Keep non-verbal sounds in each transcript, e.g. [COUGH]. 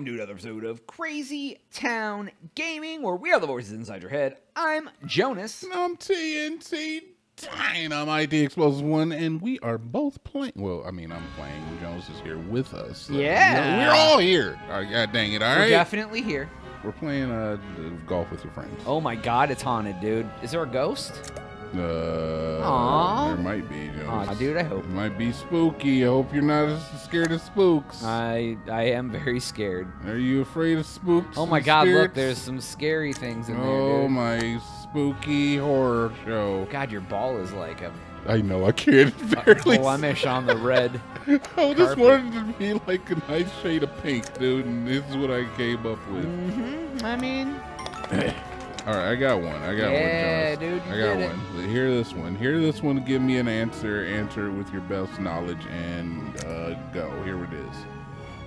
welcome to another episode of Crazy Town Gaming, where we are the voices inside your head. I'm Jonas. I'm TNT Dynamite, the Explosive One, and we are both playing. Well, I mean, I'm playing. Jonas is here with us. so, Yeah. We're all here. Oh, God dang it. All We're right. definitely here. We're playing uh, golf with your friends. Oh my god, it's haunted, dude. Is there a ghost? Uh, Aw. There might be. Aw, dude, I hope. It might be spooky. I hope you're not as scared of spooks. I I am very scared. are you afraid of spooks? Oh my god, look, there's some scary things in there, Oh my spooky horror show. God, your ball is like a, I know, I can't [LAUGHS] [LAUGHS] barely blemish on the red. [LAUGHS] I just wanted to be like a nice shade of pink, dude, and this is what I came up with. hmm I mean, [CLEARS THROAT] All right, I got one. I got Yeah, one, Jonas. dude, I got did it. one. Hear this one. Hear this one. Give me an answer. Answer it with your best knowledge, and uh, go. Here it is.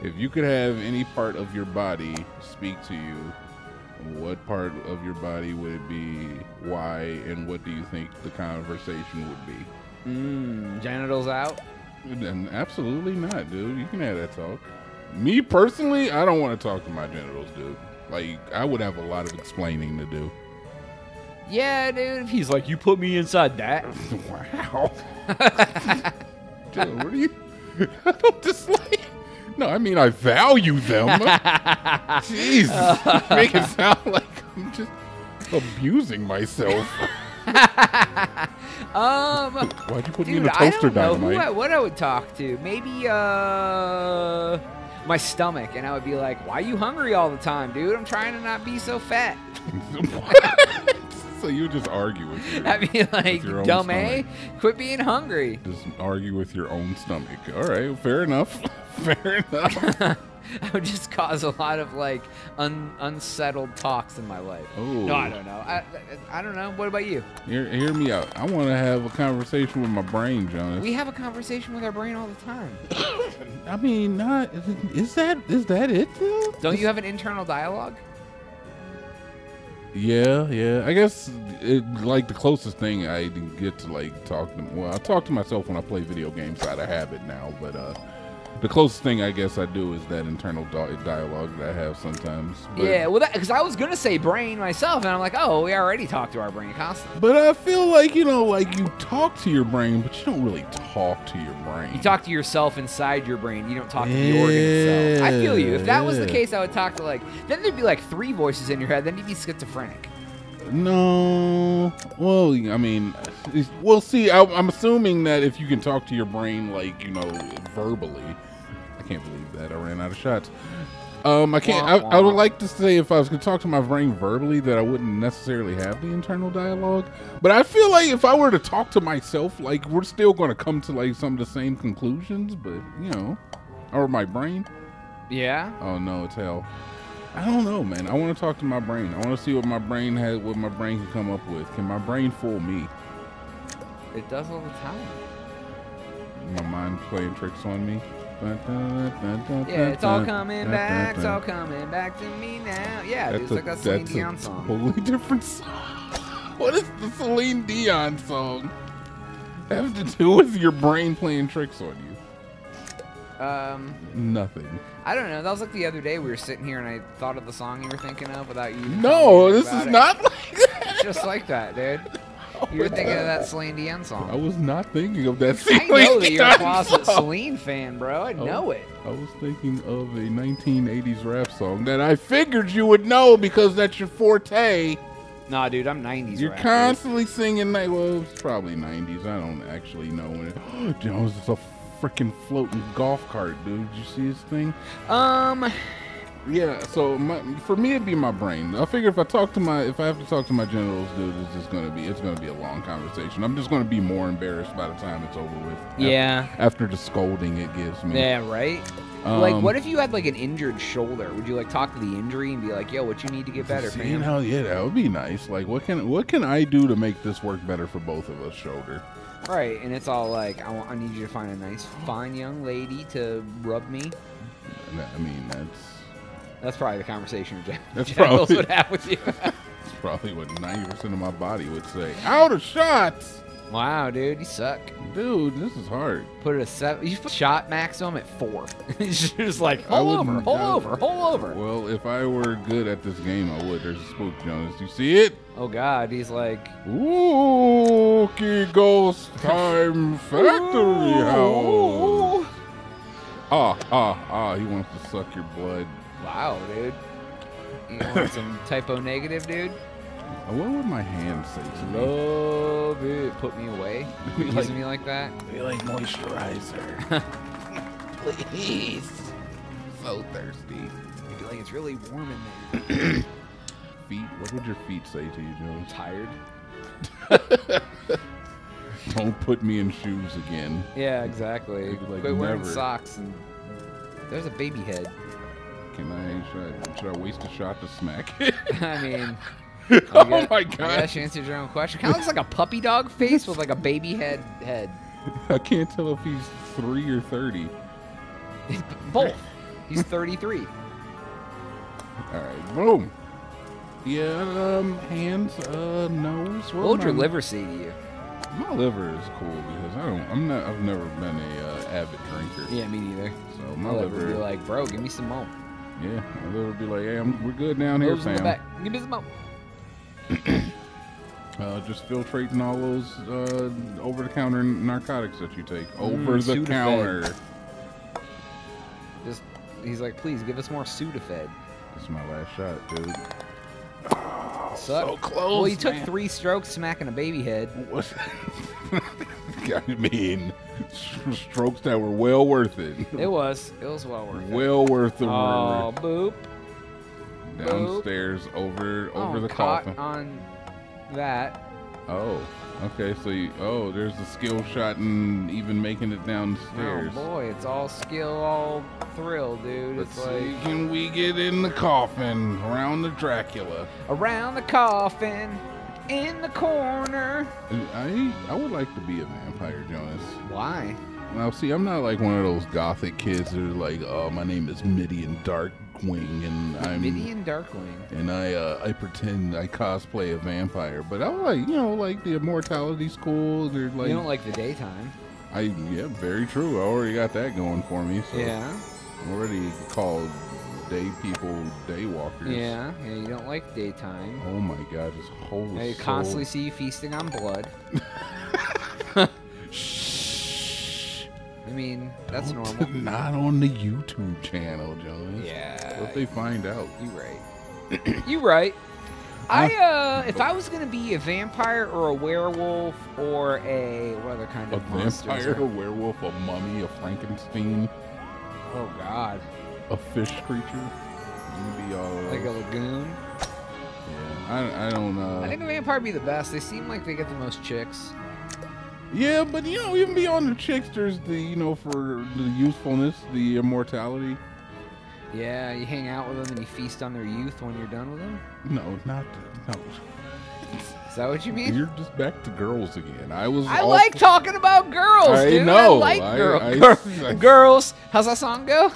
If you could have any part of your body speak to you, what part of your body would it be? Why? And what do you think the conversation would be? mm, genitals out. And absolutely not, dude. You can have that talk. Me personally, I don't want to talk to my genitals, dude. Like, I would have a lot of explaining to do. Yeah, dude. He's like, you put me inside that. [LAUGHS] wow. [LAUGHS] dude, what are you? [LAUGHS] I don't dislike. No, I mean I value them. Jeez, make it sound like I'm just abusing myself. um, Why'd you put me in a I toaster don't know who dynamite? I, what I would talk to. Maybe uh, my stomach, and I would be like, "Why are you hungry all the time, dude? I'm trying to not be so fat." [LAUGHS] so you just argue with your, I'd be like, "Dumb eh? stomach. Quit being hungry." just argue with your own stomach. All right, fair enough. [LAUGHS] fair enough. [LAUGHS] [LAUGHS] I would just cause a lot of like un- unsettled talks in my life. Oh. No, I don't know. I, I don't know. What about you? Hear, hear me out. I want to have a conversation with my brain, Jonas. We have a conversation with our brain all the time. [COUGHS] I mean, not is that is that it though? Don't you have an internal dialogue? Yeah, yeah. I guess it, like the closest thing I get to like talk to. Well, I talk to myself when I play video games out of habit now, but uh, the closest thing I guess I do is that internal dialogue that I have sometimes. But, yeah, well, because I was gonna say brain myself, and I'm like, oh, we already talk to our brain constantly. But I feel like you know, like you talk to your brain, but you don't really talk to your brain. You talk to yourself inside your brain. You don't talk to the organ itself. I feel you. If that was the case, I would talk to like. Then there'd be like three voices in your head. Then you'd be schizophrenic. No. Well, I mean, we'll see, I, I'm assuming that if you can talk to your brain, like you know, verbally, I can't believe that I ran out of shots. Um, I can't. I, I would like to say if I was going to talk to my brain verbally, that I wouldn't necessarily have the internal dialogue. But I feel like if I were to talk to myself, like we're still going to come to like some of the same conclusions. But you know, or my brain. Yeah. Oh no, it's hell. I don't know, man. I want to talk to my brain. I want to see what my brain has, what my brain can come up with. Can my brain fool me? It does all the time. My mind playing tricks on me. Yeah, it's all coming back. It's all coming back to me now. Yeah, dude, That's it's a, like that Celine that's Dion a song. totally different [LAUGHS] song. What is the Celine Dion song have to do with your brain playing tricks on you? Um, Nothing. I don't know. That was like the other day we were sitting here and I thought of the song you were thinking of without you. No, this is it. not like [LAUGHS] that. just like that, dude. [LAUGHS] You were thinking of that Celine Dion song. I was not thinking of that. [LAUGHS] I know that you're a Dion closet song. Celine fan, bro. I know it. I was thinking of a 1980s rap song that I figured you would know because that's your forte. Nah, dude, I'm 90s. You're rap, dude. constantly singing. Well, it's probably 90s. I don't actually know when it. [GASPS] Jones is a freaking floating golf cart, dude. Did you see his thing? Um, Yeah. So my, for me, it'd be my brain. I figure if I talk to my, if I have to talk to my generals, dude, it's just gonna be, it's gonna be a long conversation. I'm just gonna be more embarrassed by the time it's over with. Yeah. After the scolding it gives me. Yeah, right? like, Um, what if you had, like, an injured shoulder? Would you, like, talk to the injury and be like, yo, what you need to get better, See, fam? how- yeah, that would be nice. Like, what can what can I do to make this work better for both of us? Shoulder. Right, and it's all like, I, want, I need you to find a nice, fine young lady to rub me. I mean, that's That's probably the conversation Jen- [LAUGHS] That's genitals probably- would have with you. that's [LAUGHS] probably what ninety percent of my body would say. Out of shots. Wow, dude, you suck. Dude, this is hard. Put a seven. You put shot maximum at four. [LAUGHS] it's just like hold over, hold over, hold over. Well, if I were good at this game, I would. There's a spook, Jonas. You see it? Oh God, he's like. Ooh, Key Ghost Time [LAUGHS] Factory House. Ah, ah, ah, he wants to suck your blood. Wow, dude. You want some type O negative, dude? What would my hand say to me? Love it. Put me away. We Using like- me like that. They like moisturizer. [LAUGHS] Please. So thirsty. I feel like it's really warm in there. [COUGHS] Feet. What would your feet say to you, Jones? Tired. [LAUGHS] Don't put me in shoes again. Yeah, exactly. Like Quit wearing never. socks and. There's a baby head. Can I should, I? should I waste a shot to smack it? [LAUGHS] I mean, [LAUGHS] oh guess- my gosh. you answered your own question. Kind of looks like a puppy dog face with like a baby head head. [LAUGHS] I can't tell if he's three or thirty. [LAUGHS] Both. He's 33. All right, boom. Yeah, um, hands, uh, nose. What would your liver say to you? My liver is cool because I don't. I'm not. I've never been a uh, avid drinker. Yeah, me neither. So My my liver would be like, bro, give me some more. Yeah, my liver would be like, hey, I'm, we're good down here, Those in the fam. Give me some more. [CLEARS THROAT] Uh, just filtrating all those uh, over-the-counter narcotics that you take. Mm, Over the Sudafed. counter. Just, he's like, please give us more Sudafed. This is my last shot, dude. So close. Well, you took three strokes smacking a baby head. What? [LAUGHS] I mean, strokes that were well worth it. It was. It was well worth it. well worth the Oh, boop. Downstairs over over oh, the coffin. on that. Oh, okay. So you, oh, there's a skill shot and even making it downstairs. Oh boy, it's all skill, all thrill, dude. Let's it's see, like can we get in the coffin around the Dracula? around the coffin, in the corner. I I would like to be a vampire, Jonas. Why? Now, see, I'm not like one of those gothic kids that are like, oh, my name is Midian Darkwing, and I'm Midian Darkling. and I uh, I pretend I cosplay a vampire. But I like, you know, like the immortality school. They're like, you don't like the daytime. I yeah, very true. I already got that going for me. So Yeah. I'm already called day people daywalkers. Yeah. Yeah. You don't like daytime. Oh my god, this whole I constantly see you feasting on blood. [LAUGHS] [LAUGHS] [LAUGHS] Mean, that's Don't- normal. Not on the YouTube channel, Jonas. Yeah. What if they find out? You right. [COUGHS] you right. I uh, if I was gonna be a vampire or a werewolf or a what other kind A of monsters vampire, a werewolf, a mummy, a Frankenstein, Oh God, a fish creature. You be all like a lagoon. yeah. I, I don't uh I think a vampire would be the best. They seem like they get the most chicks. Yeah, but you know, even beyond the chicks, there's the you know for the usefulness, the immortality. Yeah, you hang out with them and you feast on their youth when you're done with them. No, not no. Is that what you mean? You're just back to girls again. I was. I like talking about girls, I dude. know. I like I- girl, I- girl- [LAUGHS] girls. How's that song go?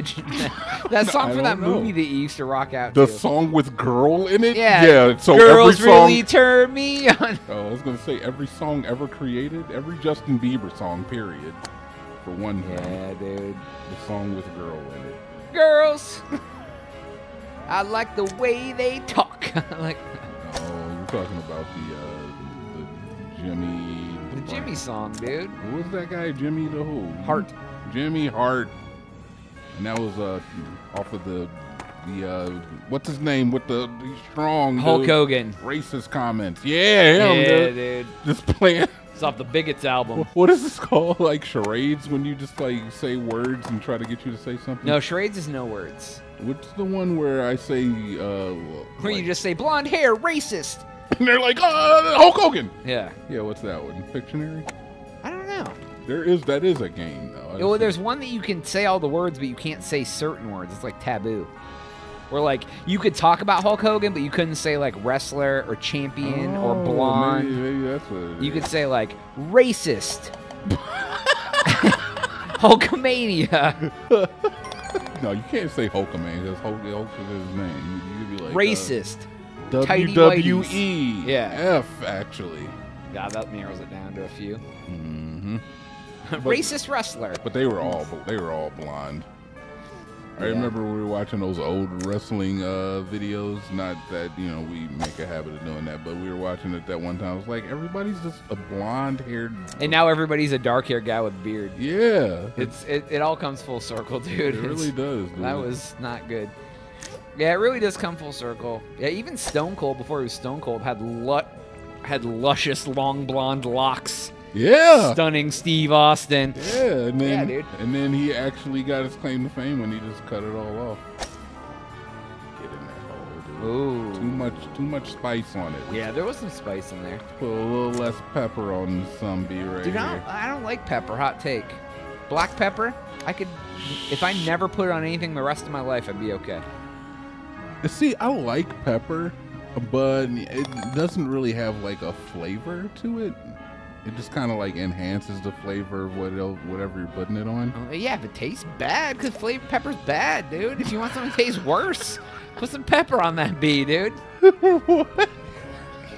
That, [LAUGHS] that song from that know. movie that you used to rock out the to. song with girl in it. Yeah, yeah. So Girls every song. really turn me on. Oh, I was gonna say every song ever created, every Justin Bieber song, period. For one thing, Yeah, dude. the song with girl in it. Girls. I like the way they talk. [LAUGHS] like Oh, you're talking about the uh, the Jimmy. the Jimmy song, dude. Who was that guy? Jimmy the who? Hart. Jimmy Hart. And that was uh off of the the uh what's his name with the, the strong Hulk dude, Hogan. racist comments. Yeah, him, yeah, dude. dude. Just playing. It's off the Bigots album. [LAUGHS] What is this called? Like charades when you just like say words and try to get you to say something. No, charades is no words. What's the one where I say uh Where you just say blonde hair, racist. [LAUGHS] and they're like uh, Hulk Hogan. Yeah. Yeah, what's that one? Pictionary. I don't know. There is that is a game Well, there's one that you can say all the words, but you can't say certain words. It's like taboo. Where like you could talk about Hulk Hogan, but you couldn't say like wrestler or champion or Oh, blonde. Maybe, maybe that's what it You could say like racist. [LAUGHS] Hulkamania. No, you can't say Hulkman because Hulk, Hulk is his name. You, could be like uh, Racist. WWE. Tighty. Yeah. F actually. God, that narrows it down to a few. hmm Racist wrestler. But they were all they were all blonde. I Yeah. remember we were watching those old wrestling uh, videos. Not that you know we make a habit of doing that, but we were watching it that one time. I was like, everybody's just a blonde-haired. And now everybody's a dark haired guy with beard. yeah, It's it, it all comes full circle, [LAUGHS] dude. it really It's- does. Dude. That was not good. Yeah, it really does come full circle. Yeah, even Stone Cold before he was Stone Cold had lu- had luscious long blonde locks. Yeah, Stunning Steve Austin. yeah, and then Yeah, dude. and then he actually got his claim to fame when he just cut it all off. Get in that hole, dude. Too much, too much spice on it. Yeah, there was some spice in there. Put a little less pepper on some B right Dude, I here. don't, I don't like pepper. Hot take. Black pepper, I could. If I never put it on anything the rest of my life, I'd be okay. See, I like pepper, but it doesn't really have like a flavor to it. It just kind of like enhances the flavor of what whatever you're putting it on. Uh, Yeah, if it tastes bad, because flavor pepper's bad, dude. If you want something to taste worse, put some pepper on that bee, dude. [LAUGHS] [LAUGHS]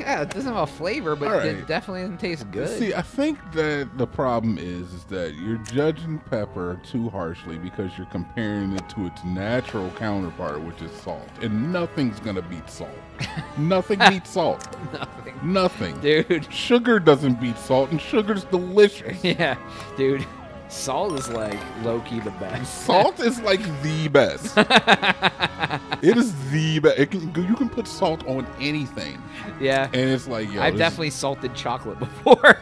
Yeah, it doesn't have a flavor, but All it definitely doesn't taste good. See, I think that the problem is, is that you're judging pepper too harshly because you're comparing it to its natural counterpart, which is salt, and nothing's gonna beat salt. [LAUGHS] Nothing [LAUGHS] beats salt. Nothing. Nothing. Dude. Sugar doesn't beat salt, and sugar's delicious. [LAUGHS] Yeah, dude. Salt is like low key the best. [LAUGHS] Salt is like the best. [LAUGHS] it is the best. It can, you can put salt on anything, yeah. and it's like yo, I've definitely salted chocolate [LAUGHS] before.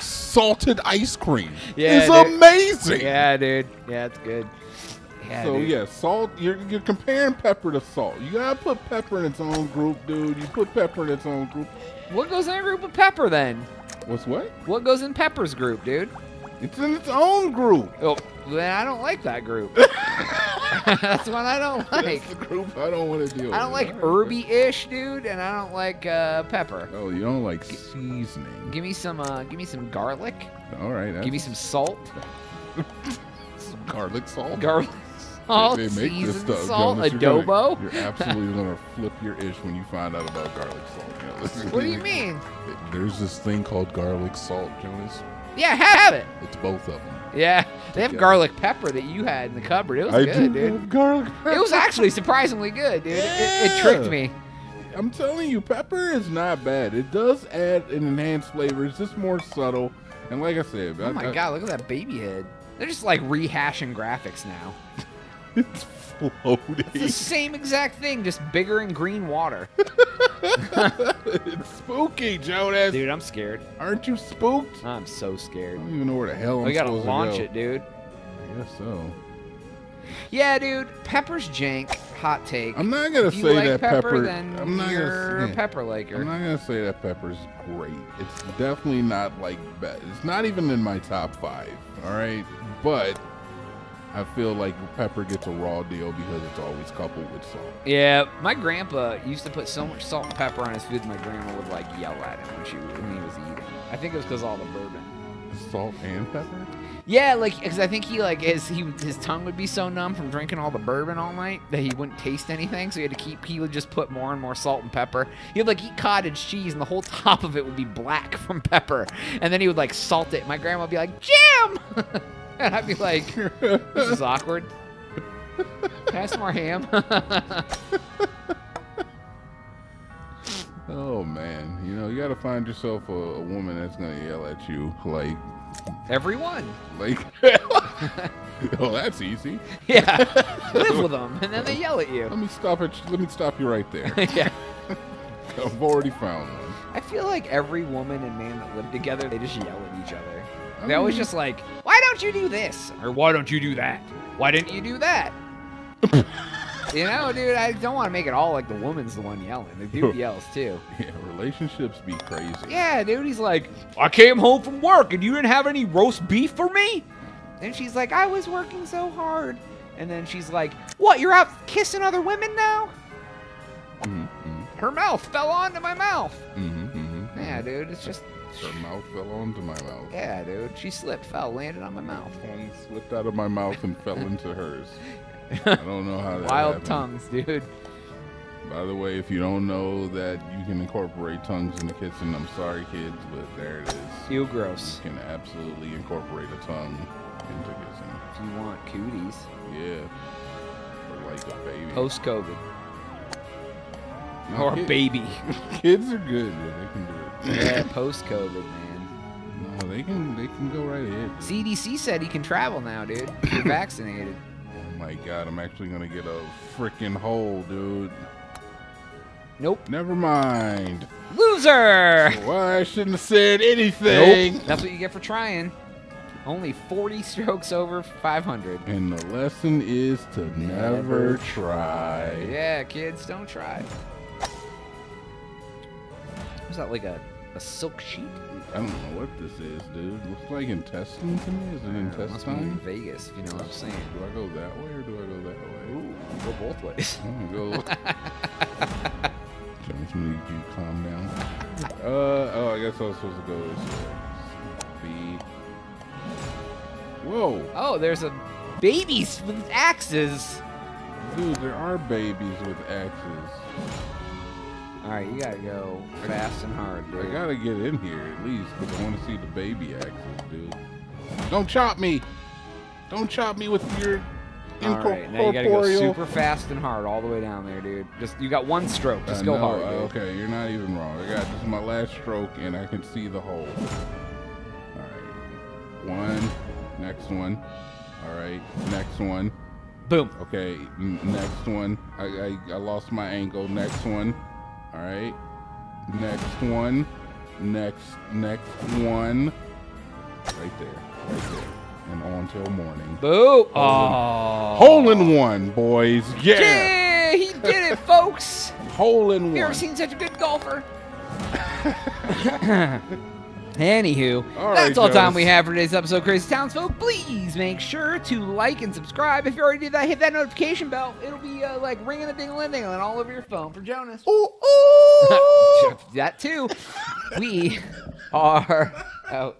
salted ice cream. Yeah, is dude. amazing. yeah, dude. Yeah, it's good. Yeah, so dude. yeah, salt. You're, you're comparing pepper to salt. You gotta put pepper in its own group, dude. You put pepper in its own group. What goes in a group of pepper then? What's what? What goes in Pepper's group, dude? It's in its own group. Oh, then I don't like that group. [LAUGHS] That's one I don't like. That's the group I don't want to deal with. I don't like All right. herby-ish, dude, and I don't like uh, pepper. Oh, you don't like seasoning. Give me some, uh, give me some garlic. All right. Give me some salt. some garlic salt. Garlic salt, They make this stuff, salt, Jonas. You're gonna- adobo. You're absolutely gonna flip your ish when you find out about garlic salt. You know, What do you mean? There's this thing called garlic salt, Jonas. Yeah, have it. It's both of them. Yeah, they have garlic pepper that you had in the cupboard. It was I good, do dude. have garlic pepper. It was actually surprisingly good, dude. It, it, it tricked Yeah. me. I'm telling you, pepper is not bad. It does add an enhanced flavor. It's just more subtle. And like I said, Oh I- my I- god, look at that baby head. They're just like rehashing graphics now. [LAUGHS] it's floating. It's the same exact thing, just bigger in green water. [LAUGHS] it's spooky, Jonas. Dude, I'm scared. Aren't you spooked? I'm so scared. I don't even know where the hell I'm We gotta launch to go. it, dude. I guess so. Yeah, dude. Pepper's jank. Hot take. I'm not gonna if you say like that pepper, pepper. then I'm not you're gonna a say, pepper liker. I'm not gonna say that pepper's great. It's definitely not like bad. It's not even in my top five. All right, but I feel like pepper gets a raw deal because it's always coupled with salt. Yeah, my grandpa used to put so much salt and pepper on his food. My grandma would like yell at him when she when he was eating. I think it was because all the bourbon. Salt and pepper. Yeah, like because I think he like his he his tongue would be so numb from drinking all the bourbon all night that he wouldn't taste anything. So he had to keep. He would just put more and more salt and pepper. He would like eat cottage cheese, and the whole [LAUGHS] top of it would be black from pepper. And then he would like salt it. My grandma would be like, "Jam," [LAUGHS] and [LAUGHS] I'd be like, "This is awkward." Can I have some more ham? [LAUGHS] Oh man, you know you got to find yourself a, a woman that's gonna yell at you like, Everyone. like. [LAUGHS] oh, that's easy. Yeah. Live with them, and then they yell at you. Let me stop it. Let me stop you right there. yeah. I've already found one. I feel like every woman and man that live together, they just yell at each other. I They always just like, why don't you do this? Or why don't you do that? Why didn't you do that? [LAUGHS] you know, dude, I don't want to make it all like the woman's the one yelling. The dude [LAUGHS] yells too. Yeah, relationships be crazy. Yeah, dude, he's like, I came home from work and you didn't have any roast beef for me? And she's like, I was working so hard. And then she's like, What, you're out kissing other women now? Mm-hmm, Her mouth fell onto my mouth. mm-hmm, mm-hmm. Yeah, dude, it's just, Her mouth fell onto my mouth. yeah, dude. She slipped, fell, landed on my mouth. Tongue slipped out of my mouth and fell into hers. [LAUGHS] I don't know how that Wild happened. tongues, dude. By the way, if you don't know that you can incorporate tongues in the kitchen, I'm sorry, kids, but there it is. Ew, gross. You can absolutely incorporate a tongue into kitchen. If you want cooties. Yeah. Or like a baby. Post [LAUGHS] Or kid- baby. [LAUGHS] Kids are good. Yeah, they can do it. yeah, post COVID, man. No, they can. They can go right ahead. CDC said he can travel now, dude. [COUGHS] You're vaccinated. Oh my god, I'm actually gonna get a freaking hole, dude. Nope. Never mind. Loser! Why I shouldn't have said anything. Nope. That's what you get for trying. Only 40 strokes over 500. And the lesson is to never, Never try. Yeah, kids, don't try. Was that like a, a silk sheet? I don't know what this is, dude. Looks like intestine to me. Is it Uh, must be in intestine? Vegas, if you know what I'm saying. Do I go that way or do I go that way? Ooh, go both ways. I'm gonna go. [LAUGHS] Need you to calm down. Uh oh, I guess I was supposed to go this way. B. Whoa, Oh, there's a babies with axes. dude, there are babies with axes. All right, you gotta go fast and hard, dude. I gotta get in here at least because I want to see the baby axes, dude. Don't chop me! Don't chop me with your All right, now you gotta go super fast and hard all the way down there, dude. Just you got one stroke. Just I go know, hard, dude. Okay, you're not even wrong. I got this is my last stroke and I can see the hole. Alright. One. Next one. Alright. Next one. Boom. Okay. next one. I, I, I lost my angle. Next one. Alright. Next one. Next next one. Right there. Right there. And on till morning. Boo! Oh. Hole in one, boys. Yeah! Yeah, he did it, folks. Hole in one. You ever seen such a good golfer? [LAUGHS] [LAUGHS] Anywho, All that's right, all time we have for today's episode Crazy Townsfolk. Please make sure to like and subscribe. If you already did that, hit that notification bell. It'll be uh, like ringing a ding a ding all over your phone for Jonas. Ooh, [LAUGHS] ooh. that too. We [LAUGHS] are out.